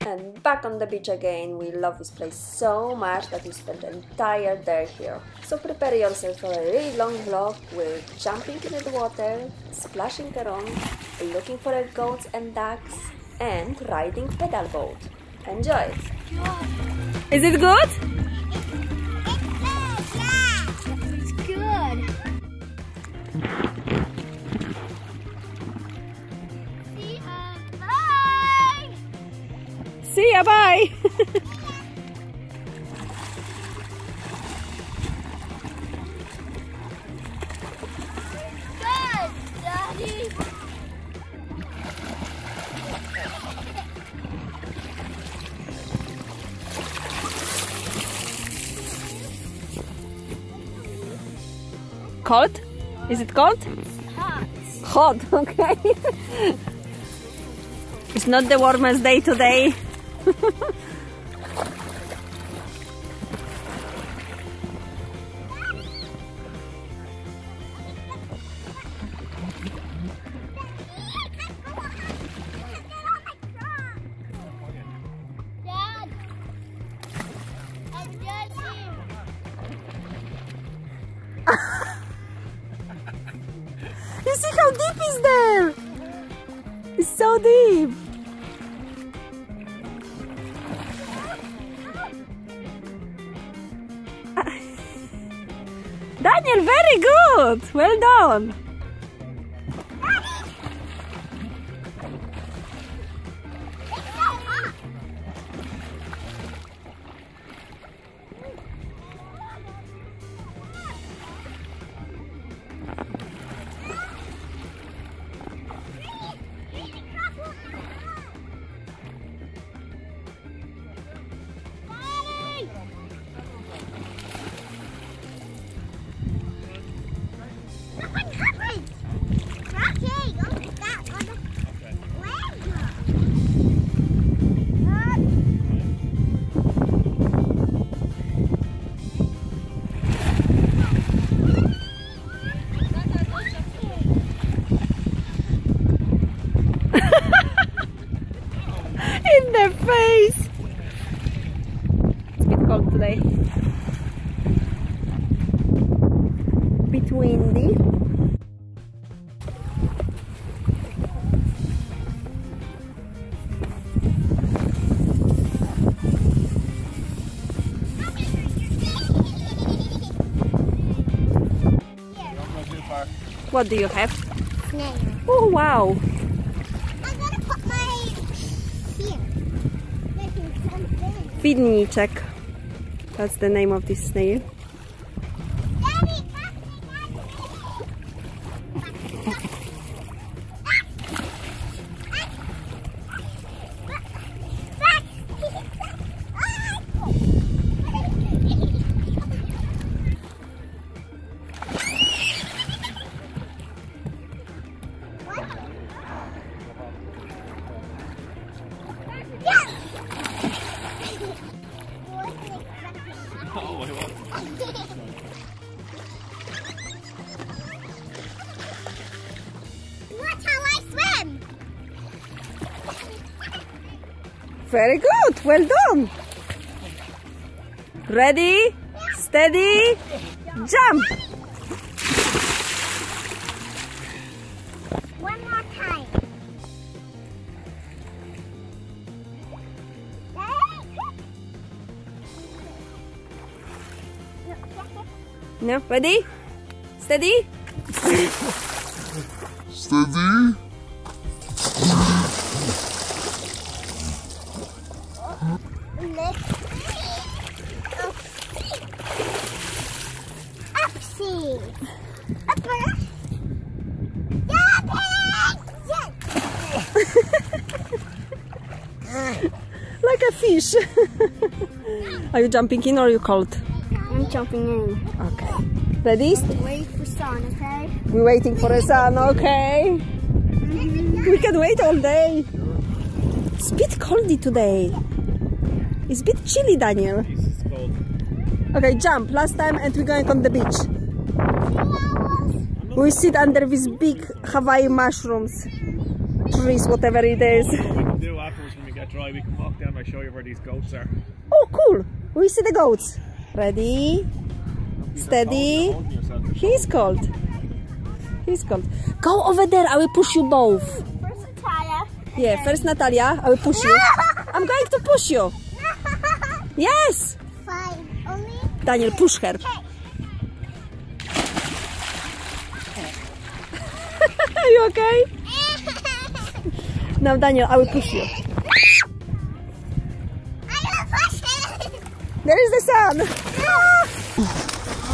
And back on the beach again. We love this place so much that we spent the entire day here. So prepare yourself for a really long vlog with jumping into the water, splashing around, looking for goats and ducks, and riding pedal boat. Enjoy! Is it good? See ya, bye! Cold? Is it cold? Hot. Hot, okay. it's not the warmest day today. You see how deep is there? It's so deep. Very good. Well done. What do you have? Snail. Oh wow! I'm gonna put my here. Widniczek. That's the name of this snail. Very good. Well done. Ready, steady, jump. One more time. No, ready, steady. Steady. Upsy. Upper. Yeah, Like a fish. Are you jumping in or are you cold? I'm jumping in. Okay. Ready? Wait for sun, okay? We're waiting for the sun, okay? We can wait all day. It's a bit coldy today. It's a bit chilly, Daniel. Okay, jump. Last time and we're going on the beach. Two hours. I'm We sit under these big Hawaii mushrooms, trees, whatever it is. What we can do afterwards when we get dry, we can walk down and I'll show you where these goats are. Oh, cool. We see the goats. Ready? Steady. He's cold. He's cold. Go over there. I will push you both. First Natalia. Yeah, first Natalia. I will push you. I'm going to push you. Yes. Fine. Only. Daniel, push her. Are you okay? Now, Daniel, I will push you. There is the sun.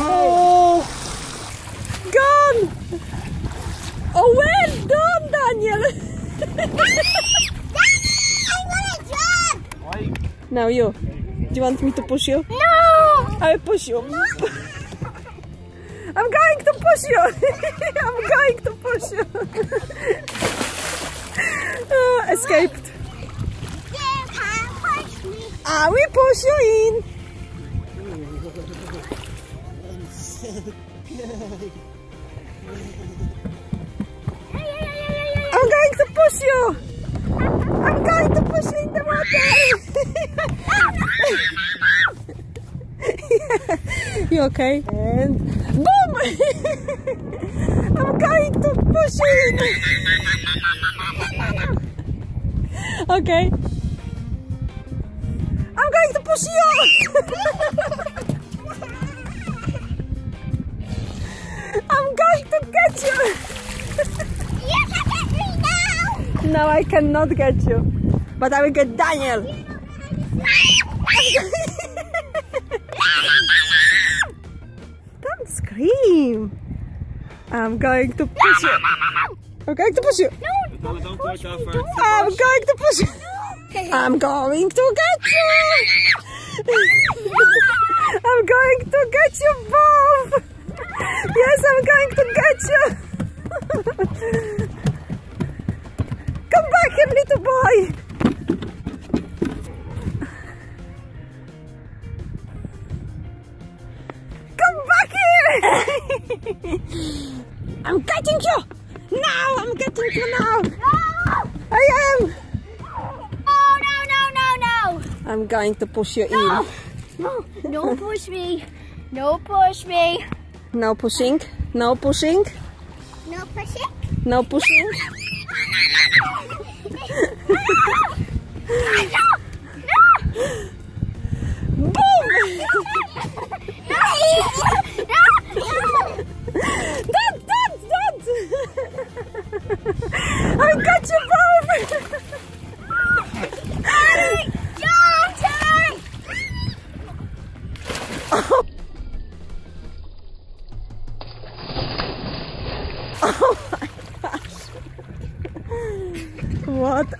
Oh, gone. Oh, well done, Daniel. I wanna jump. Why? Now you. Do you want me to push you? No! I will push you. I'm going to push you. I'm going to push you. Ah, escaped. You can't push me. I will push you in. I'm going to push you. I'm going to push you in the water. you okay? And boom! I'm going to push you. Okay. I'm going to push you. Get you. You can get me now! No, I cannot get you. But I will get Daniel. Don't scream. I'm going to push you. I'm going to push you. No, don't go that far. I'm going to push you. I'm going to get you. I'm going to get you both. Yes, I'm going to get you. Come back here, little boy. Come back here. I'm getting you. Now, I'm getting you now. I am. Oh, no, no, no, no! I'm going to push you No! in. No, no push me. No push me. No pushing. No pushing. No pushing. No pushing. Boom! Dad, Dad, Dad! I got you both!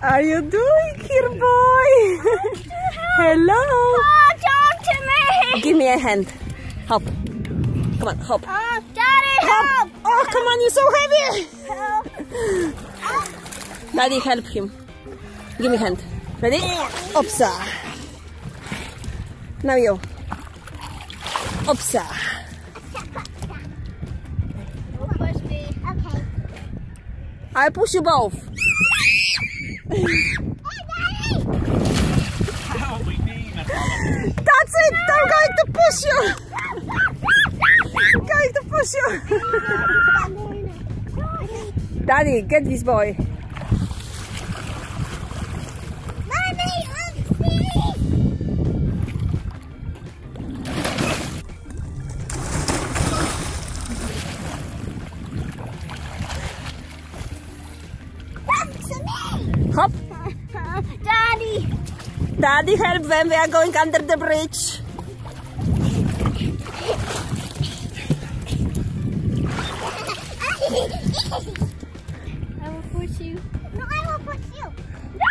are you doing here, boy? Hello! Oh, talk to me. Give me a hand. Hop. Come on, hop. Oh, Daddy, Hop! Oh, come on, you're so heavy! help! Daddy, help him. Give me a hand. Ready? Opsa. Now you. Opsa. No push me. Okay. I push you both. Ow, my knee, Natalia. That's it. I'm going to push you. I'm going to push you. Daddy, get this boy. Hop. Daddy. Daddy, help them. We are going under the bridge. I will push you. No, I will push you. No!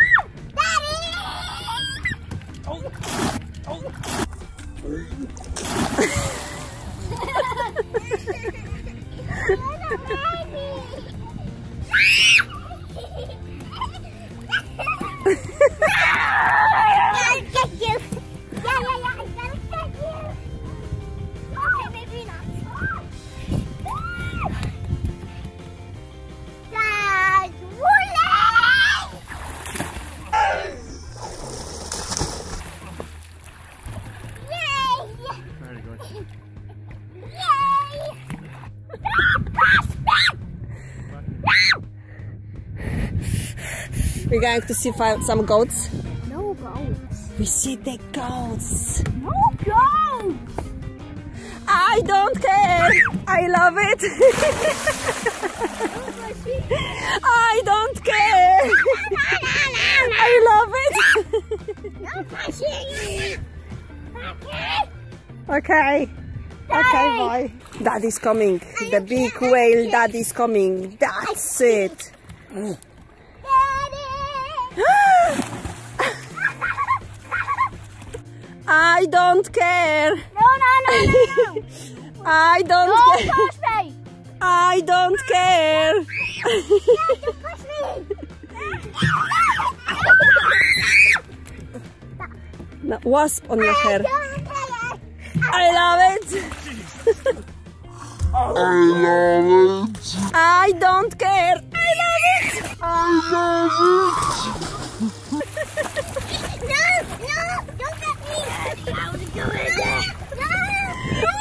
I'll We're going to see some goats. No goats. We see the goats. No goats. I don't care. I love it. I don't care. I love it. Okay. Okay, boy. Daddy's coming. The big whale daddy's coming. That's it. I don't care. No, no, no, no, no. I don't Don't care. push me. I don't care. Don't push me. No, wasp on your hair. Don't care. I love it. I don't care. I love it. No, no, don't get me. I was doing it. No.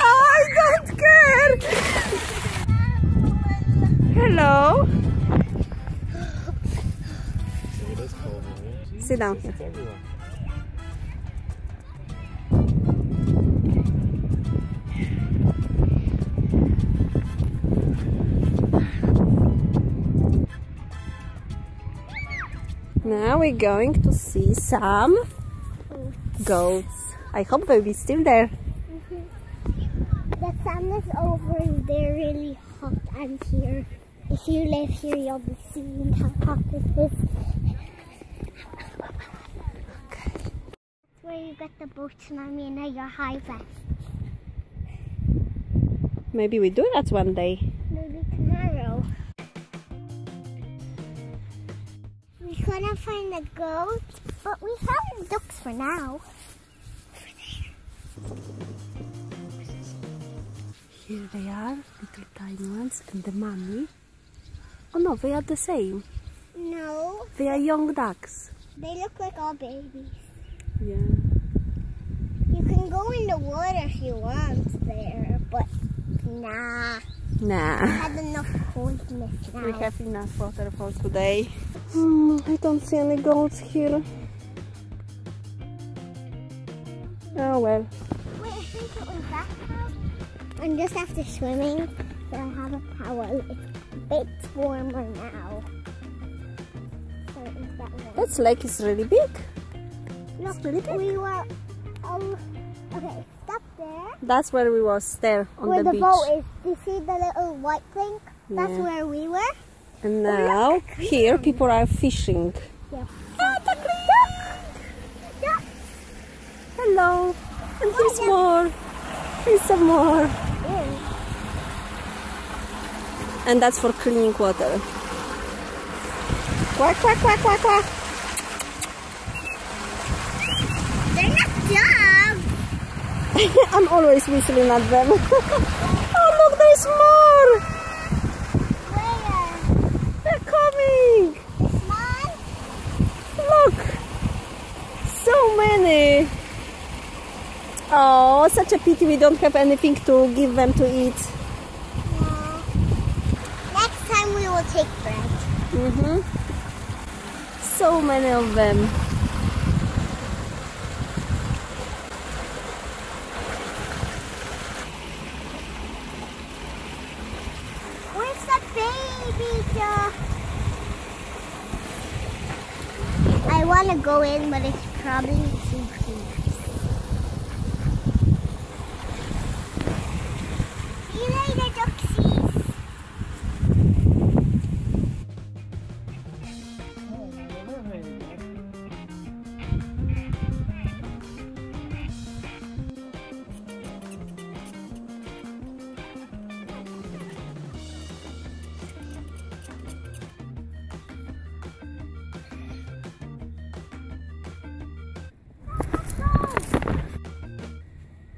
I don't care. Hello. Sit down here. Now we're going to see some goats. I hope they'll be still there. Mm-hmm. The sun is over and they're really hot and here. If you live here, you'll be seeing how hot it is. That's where you get the boats, mommy, and your high vest. Maybe we do that one day. Maybe tomorrow. We couldn't find the goat, but we found ducks for now. Here they are, little tiny ones, and the mommy. Oh no, they are the same. No, They are young ducks. they look like all babies. Yeah. You can go in the water if you want there, but nah. Nah. Had enough coldness now. We have enough water for today. Hmm, I don't see any goats here. Oh well. Wait, I think it was that cow. I'm just after swimming, so I have a towel. It's bit warmer now. So that one? That lake is really big. Look, really big. we were. Um, okay, stop there. That's where we was there on where the, the, beach. boat is. Do you see the little white thing? That's Yeah. where we were. And now here people are fishing. Yeah. Ah, Hello. And here's more. Here's some more. And that's for cleaning water. Quack, quack, quack, quack, quack. They're not dogs. I'm always whistling at them. oh, look, there's more. Where? They're coming. Small? Look. So many. Oh, such a pity we don't have anything to give them to eat. No. Next time we will take bread. Mm-hmm. So many of them. Where's the baby duck? I want to go in, but it's probably too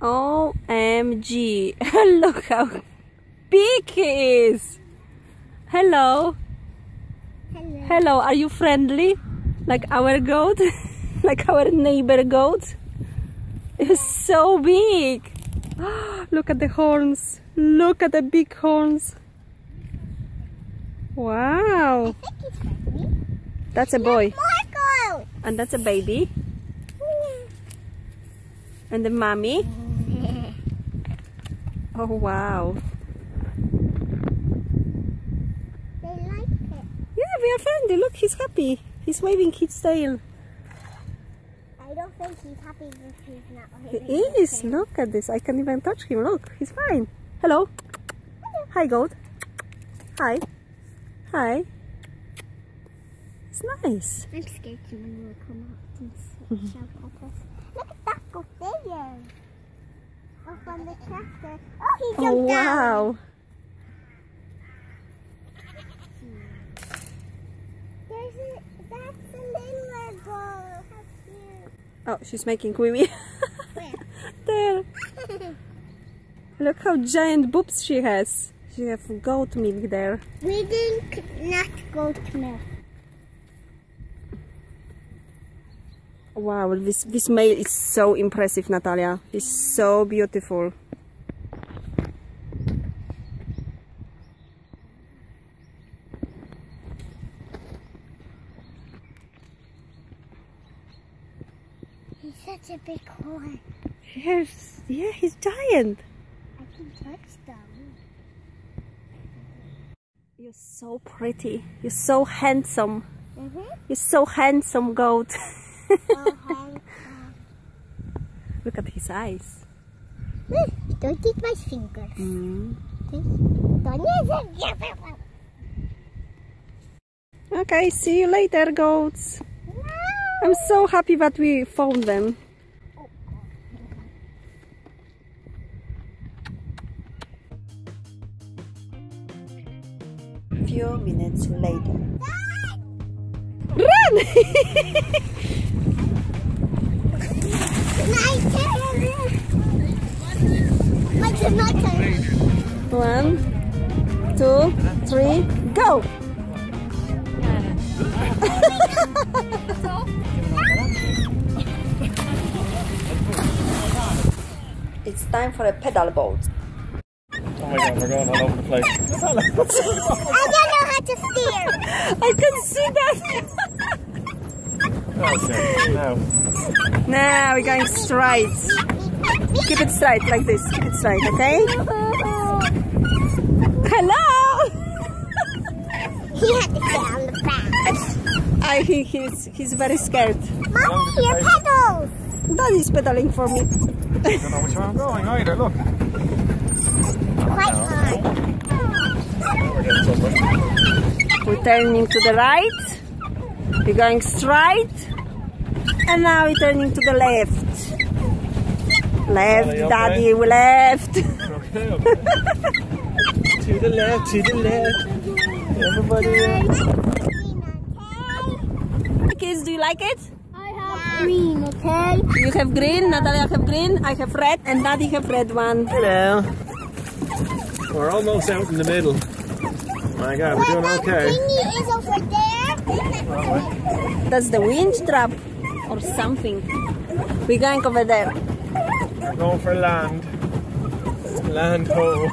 OMG. Look how big he is. Hello. Hello. Hello, are you friendly? Like our goat? like our neighbor goat? It's so big. Look at the horns. Look at the big horns. Wow. I think he's friendly. That's a boy. And that's a baby. And the mommy. Mm. Oh wow. They like it. Yeah, we are friendly. Look, he's happy. He's waving his tail. I don't think he's happy if he's not He is. Look at this. I can't even touch him. Look, he's fine. Hello. Hi, goat. Hi. Hi. It's nice. I'm scared someone will come out and s- mm-hmm. shout at us. Look at that go there. Up on the tractor. Oh, he Oh jumped down. wow. There's a, that's a little red ball. How cute. Oh, she's making Quimmy. There. Look how giant boobs she has. She have goat milk there. We drink not goat milk. Wow, this this male is so impressive, Natalia. He's so beautiful. He's such a big horn. Yes, yeah, he's giant. I can touch them. You're so pretty. You're so handsome. Mm-hmm. You're so handsome, goat. Uh-huh. Look at his eyes. Don't eat my fingers. Mm. Don't use it. Okay, see you later, goats. I'm so happy that we found them. Few minutes later. Run! My turn. My turn, my turn. One, two, three, go! it's time for a pedal boat. Oh my god, we're going all over the place. I don't know how to steer. I can see that! Okay, now. now we're going straight. Keep it straight like this. Keep it straight, okay? Hello! he had to get on the back. I think he's he's very scared. Mommy, your pedals. Daddy's pedaling for me. I don't know which way I'm going either, look. Quite hard. We're getting somewhere. We're turning to the right. We're going straight. And now we're turning to the left. Left, Daddy, okay? Daddy, we left. Okay, okay. to the left, to the left. Everybody. Uh, kids, do you like it? I have green, okay? You have green, Natalia have green, I have red, and Daddy have red one. Hello. We're almost out in the middle. My god, we're doing That okay. That's the winch trap or something. We're going over there. We're going for land. Land ho.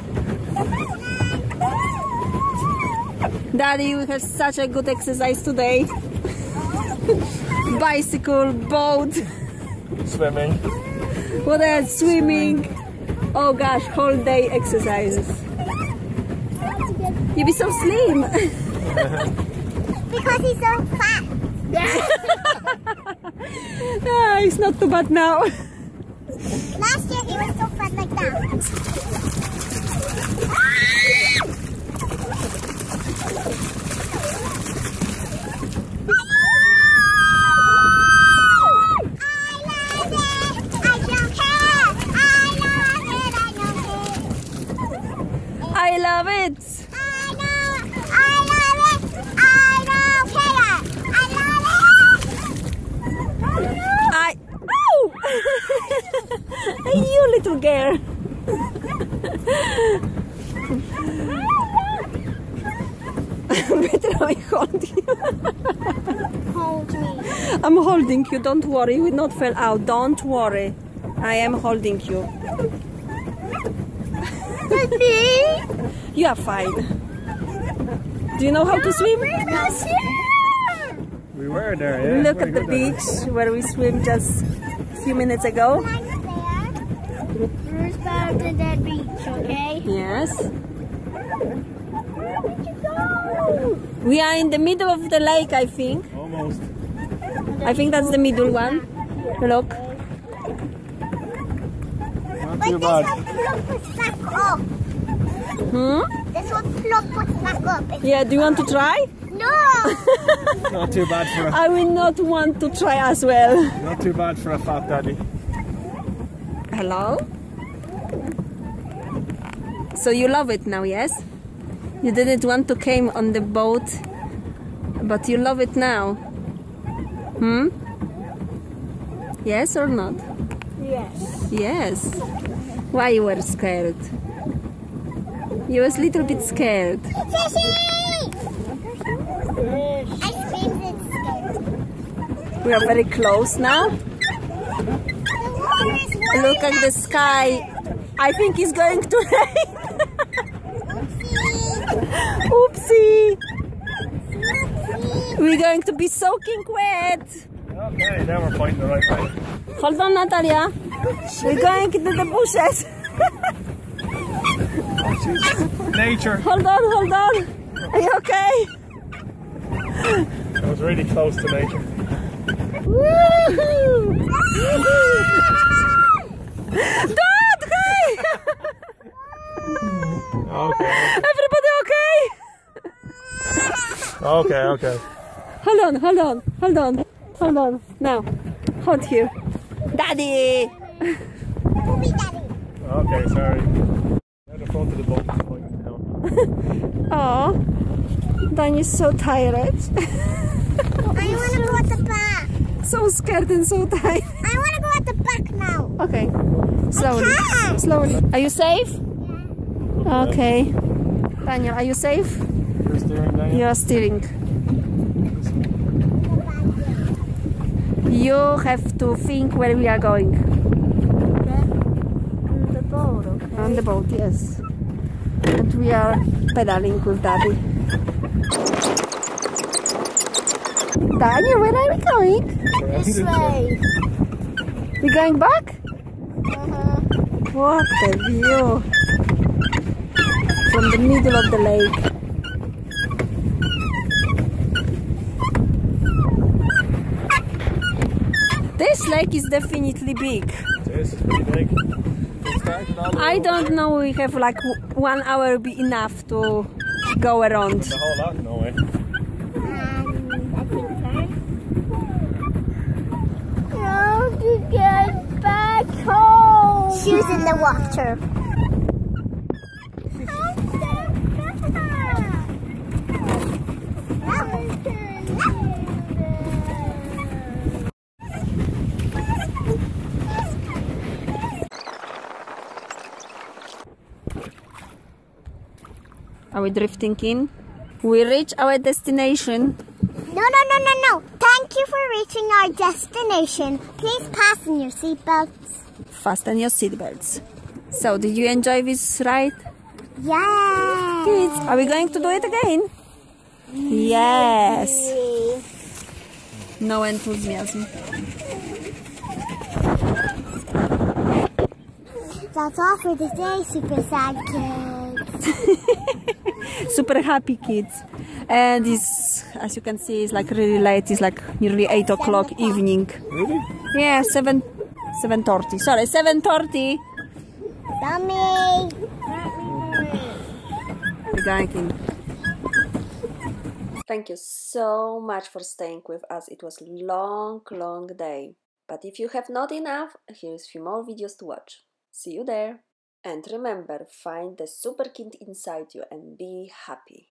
Daddy, we have such a good exercise today. Bicycle, boat, Swimming. what else? Swimming. Oh gosh, whole day exercises. You be so slim. Because he's so fat. ah, it's not too bad now. Last year he was so fat like that. I love it. I. Oh! you little girl. Better I hold you. Hold me. I'm holding you. Don't worry. You will not fall out. Don't worry. I am holding you. You are fine. Do you know how to swim? We were there, yeah. Look at the good, Daddy. beach where we swim just a few minutes ago. First part of that beach, okay? Yes. Where did you go? We are in the middle of the lake, I think. Almost. I think that's the middle one. Look. Not too this bad. one plug was back. Hmm? This one plug back up. Yeah, do you want to try? No! Not too bad for a I will not want to try as well. not too bad for a fat daddy. Hello? So you love it now, yes? You didn't want to came on the boat, but you love it now. Hmm? Yes or not? yes. Yes. Why you were scared? You was a little bit scared. Sissy! I screamed and scared. We are very close now. The water is warm. Look at the sky. I think it's going to rain. Oopsie. We're going to be soaking wet. Okay, now we're pointing the right way. Hold on, Natalia. We're going into the bushes. Oh. Nature. Hold on, hold on. Are you okay? That was really close to nature. Woohoo! Dad, hey! Okay. Everybody okay? Okay, okay. Hold on, hold on, hold on, hold on. Now, hold here. Daddy! Poopy daddy. Okay, sorry. Now the front of the boat is pointing down. Oh, Dan so tired. I want to go at the back. so scared and so tired. I want to go at the back now. Okay, slowly, can't. slowly. Are you safe? Yeah. Okay. Daniel, are you safe? You're steering, Daniel? You are steering. You have to think where we are going. On The boat, okay? On the boat, yes. And we are pedaling with Daddy. Daniel, where are we going? This way. We going back? Uh-huh. What a view! From the middle of the lake. This lake is definitely big. This is pretty big. It's starting all the I don't know we have like one hour be enough to go around. The whole lot, no way. And I think turn. How to get back home? Shoes in the water. Are we drifting in? We reach our destination. No, no, no, no, no. Thank you for reaching our destination. Please fasten your seatbelts. Fasten your seatbelts. So, did you enjoy this ride? Yes. Kids, are we going to do it again? Yes. No enthusiasm. That's all for today, super sad kids. Super happy kids. And it's, as you can see, it's like really late. It's like nearly 8 o'clock evening. Really? Yeah, 7, 7.30. Sorry, 7.30. Dummy. We're going in. Thank you so much for staying with us. It was long, long day. But if you have not enough, here's few more videos to watch. See you there. And remember, find the super kid inside you and be happy.